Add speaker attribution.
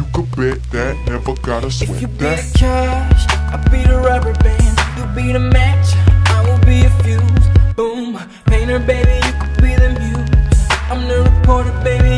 Speaker 1: You could bet that, never gotta sweat
Speaker 2: If you be
Speaker 1: that.
Speaker 2: the cash, I'll be the rubber band. You be the match, I will be a fuse. Boom, painter, baby, you could be the muse. I'm the reporter, baby,